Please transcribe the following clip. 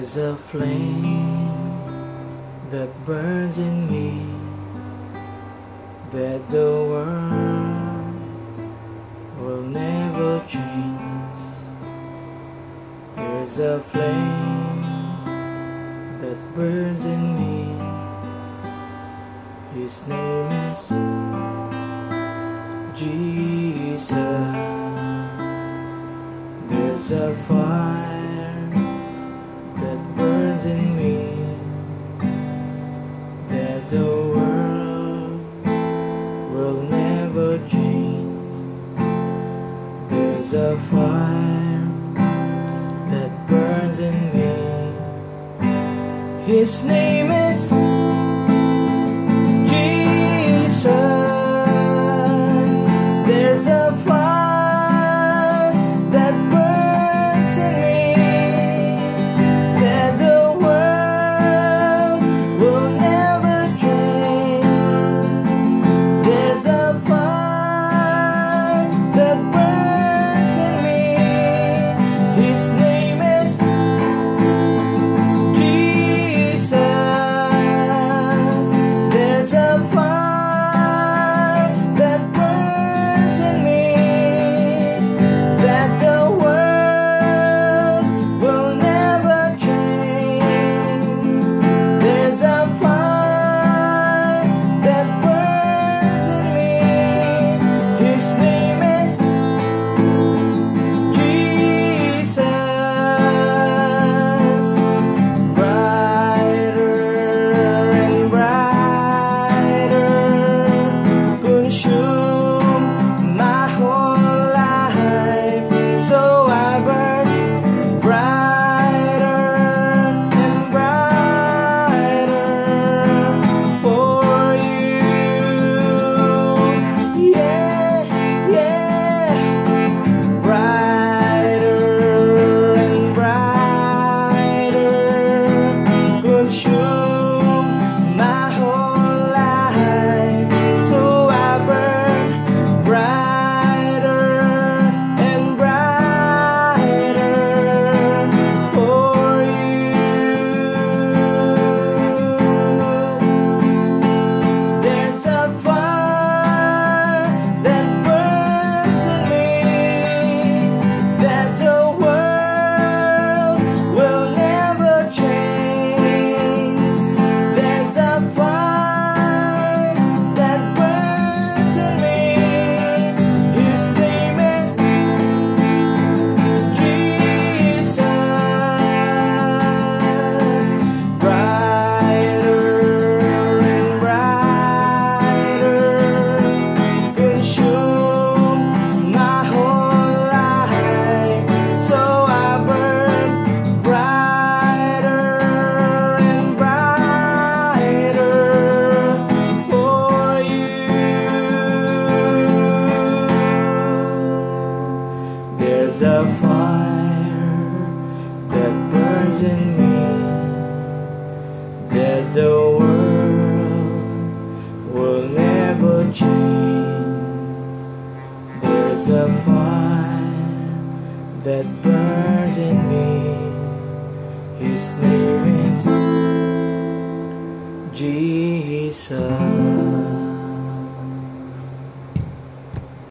There's a flame that burns in me that the world will never change. There's a flame that burns in me. His name is Jesus. is a fire that burns in me. His name is. a fire that burns in me That the world will never change. There's a fire that burns in me. His name is Jesus.